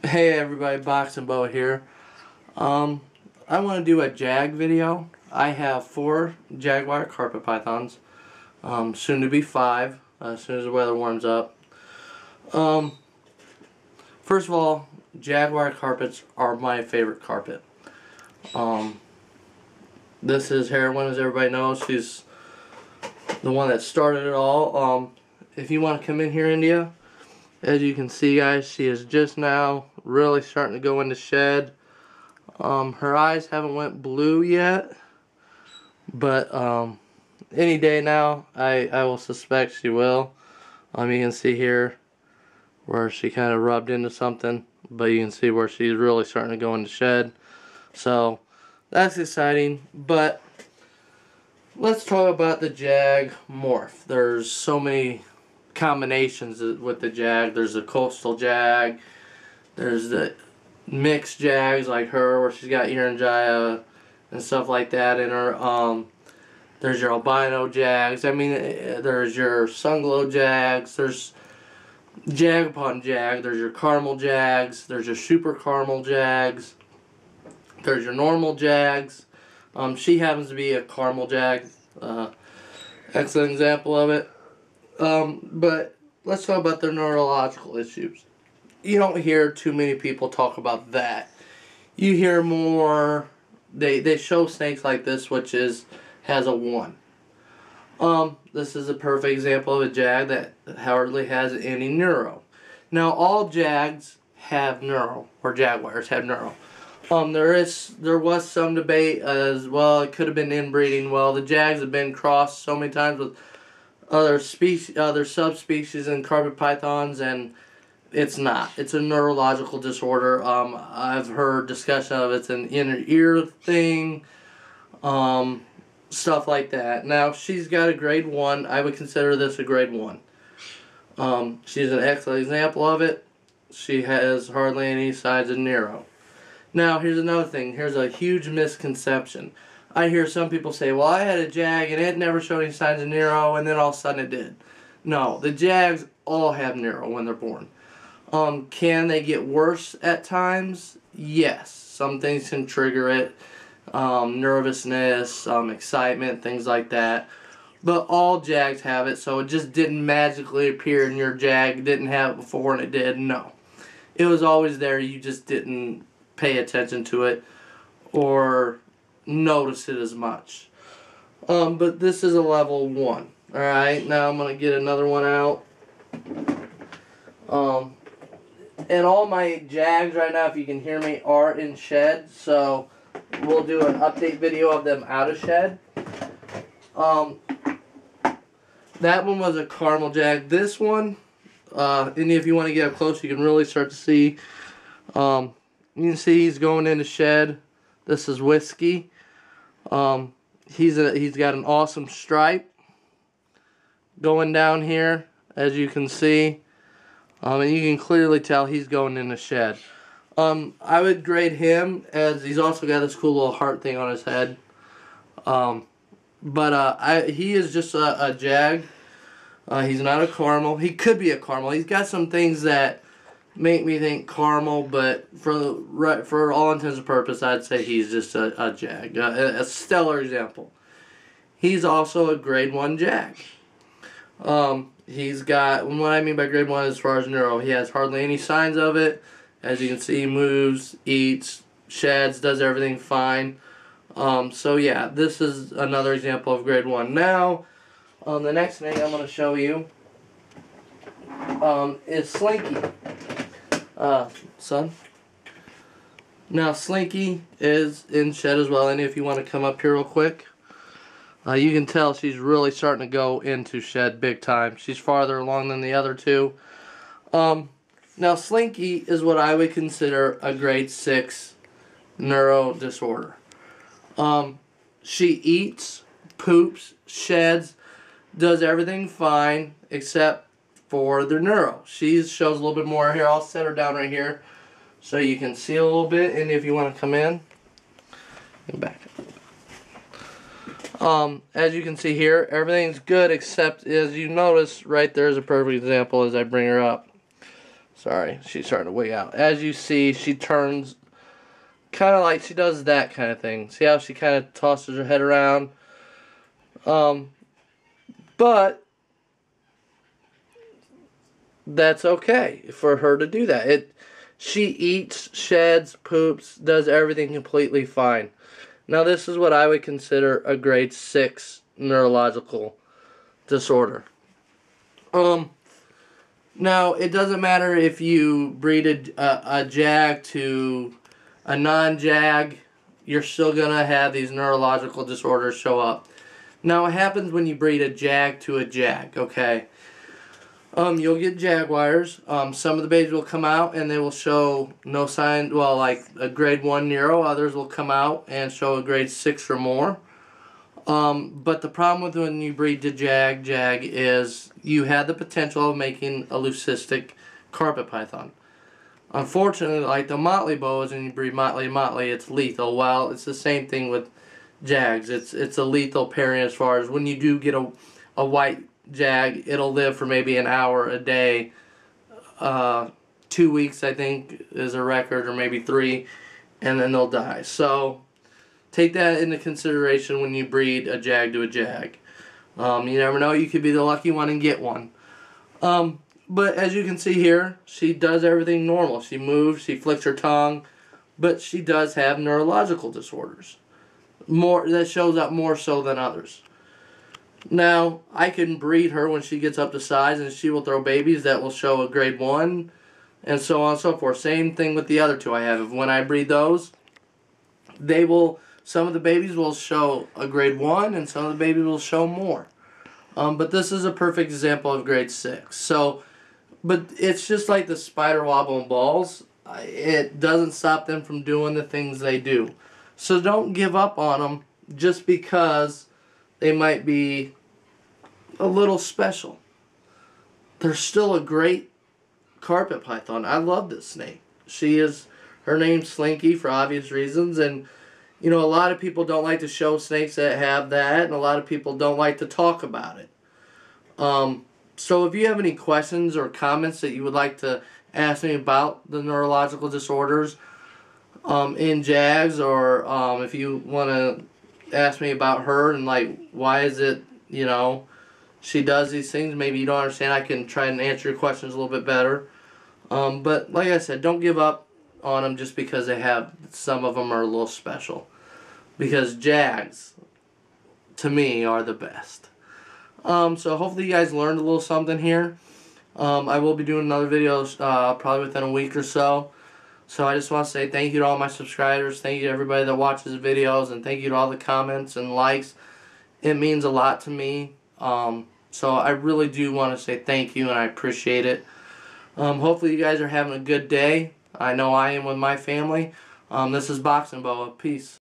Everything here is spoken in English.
Hey everybody, Boxing Boa here. Um, I want to do a Jag video. I have four Jaguar carpet pythons, um, soon to be five, uh, as soon as the weather warms up. Um, first of all, Jaguar carpets are my favorite carpet. Um, this is Heroine, as everybody knows. She's the one that started it all. Um, if you want to come in here, India, as you can see guys she is just now really starting to go into shed. Um, her eyes haven't went blue yet but um, any day now I, I will suspect she will. Um, you can see here where she kind of rubbed into something but you can see where she's really starting to go into shed. So that's exciting but let's talk about the Jag morph. There's so many combinations with the Jag. There's a coastal Jag. There's the mixed Jags like her where she's got Irian Jaya and stuff like that in her. Um, there's your albino Jags. I mean, eh, there's your sunglow Jags. There's Jag upon Jag. There's your caramel Jags. There's your super caramel Jags. There's your normal Jags. Um, she happens to be a caramel Jag. Uh, excellent example of it. Um, but let's talk about their neurological issues. You don't hear too many people talk about that. You hear more. They they show snakes like this, which is has a one. Um, this is a perfect example of a jag that hardly has any neuro. Now all jags have neuro, or jaguars have neuro. Um, there is there was some debate as well. It could have been inbreeding. Well, the jags have been crossed so many times with other species, other subspecies in carpet pythons, and it's not. It's a neurological disorder. Um, I've heard discussion of it's an inner ear thing, um, stuff like that. Now she's got a grade one. I would consider this a grade one. Um, she's an excellent example of it. She has hardly any signs of neuro. Now here's another thing. Here's a huge misconception. I hear some people say, well, I had a Jag and it never showed any signs of neuro, and then all of a sudden it did. No, the Jags all have neuro when they're born. Um, can they get worse at times? Yes. Some things can trigger it. Um, nervousness, um, excitement, things like that. But all Jags have it, so it just didn't magically appear in your Jag. Didn't have it before and it did. No. It was always there. You just didn't pay attention to it or notice it as much. Um, but this is a level 1. Alright, now I'm going to get another one out. Um, and all my Jags right now, if you can hear me, are in shed. So we'll do an update video of them out of shed. Um, that one was a caramel Jag. This one, uh, and if you want to get up close, you can really start to see. Um, you can see he's going into shed. This is whiskey. Um, he's a he's got an awesome stripe going down here, as you can see. Um, and you can clearly tell he's going in the shed. Um, I would grade him as he's also got this cool little heart thing on his head. Um, but uh, I, he is just a, a jag. Uh, he's not a caramel. He could be a caramel. He's got some things that make me think caramel, but for right for all intents and purposes, I'd say he's just a, a jag, a, a, stellar example. He's also a grade one jag. Um, he's got what I mean by grade one as far as neuro, he has hardly any signs of it. As you can see, he moves, eats, sheds, does everything fine. Um, so yeah, this is another example of grade one. Now, um, the next thing I'm going to show you um, is Slinky uh, son. Now Slinky is in shed as well, and if you want to come up here real quick, uh, you can tell she's really starting to go into shed big time. She's farther along than the other two. Um, now Slinky is what I would consider a grade 6 neuro disorder. Um, she eats, poops, sheds, does everything fine except for their neuro. She shows a little bit more here. I'll set her down right here so you can see a little bit. And if you want to come in, back. Um, as you can see here, everything's good except as you notice right there is a perfect example as I bring her up. Sorry, she's starting to wig out. As you see, she turns kind of like she does that kind of thing. See how she kind of tosses her head around? Um, but that's okay for her to do that. It she eats, sheds, poops, does everything completely fine. Now this is what I would consider a grade 6 neurological disorder. Um now it doesn't matter if you breed a, a, jag to a non-jag, you're still going to have these neurological disorders show up. Now it happens when you breed a jag to a jag, okay? Um, you'll get jaguars. Um, some of the babies will come out and they will show no sign, well, like a grade 1 neuro. Others will come out and show a grade 6 or more. Um, but the problem with when you breed to jag, jag is you have the potential of making a leucistic carpet python. Unfortunately, like the motley boas, and you breed motley motley, it's lethal. Well, it's the same thing with jags. It's it's a lethal pairing as far as when you do get a, a white jag, it'll live for maybe an hour a day. Uh, two weeks, I think, is a record, or maybe three, and then they'll die. So take that into consideration when you breed a jag to a jag. Um, you never know, you could be the lucky one and get one. Um, but as you can see here, she does everything normal. She moves, she flicks her tongue, but she does have neurological disorders. More that shows up more so than others. Now, I can breed her when she gets up to size and she will throw babies that will show a grade 1 and so on and so forth. Same thing with the other two I have. When I breed those, they will, some of the babies will show a grade 1 and some of the babies will show more. Um, but this is a perfect example of grade 6. So, but it's just like the spider wobbling balls. It doesn't stop them from doing the things they do. So don't give up on them just because they might be a little special. They're still a great carpet python. I love this snake. She is, her name's Slinky for obvious reasons, and you know, a lot of people don't like to show snakes that have that, and a lot of people don't like to talk about it. Um, so if you have any questions or comments that you would like to ask me about the neurological disorders um, in JAGs, or um, if you want to asked me about her and like why is it you know she does these things? Maybe you don't understand. I can try and answer your questions a little bit better. Um, but like i said don't give up on them just because they have some of them are a little special. Because jags to me are the best. Um, so hopefully you guys learned a little something here. Um, i will be doing another video uh, probably within a week or so so I just want to say thank you to all my subscribers. Thank you to everybody that watches the videos. And thank you to all the comments and likes. It means a lot to me. Um, so I really do want to say thank you and I appreciate it. Um, hopefully you guys are having a good day. I know I am with my family. Um, this is Boxing Boa. Peace.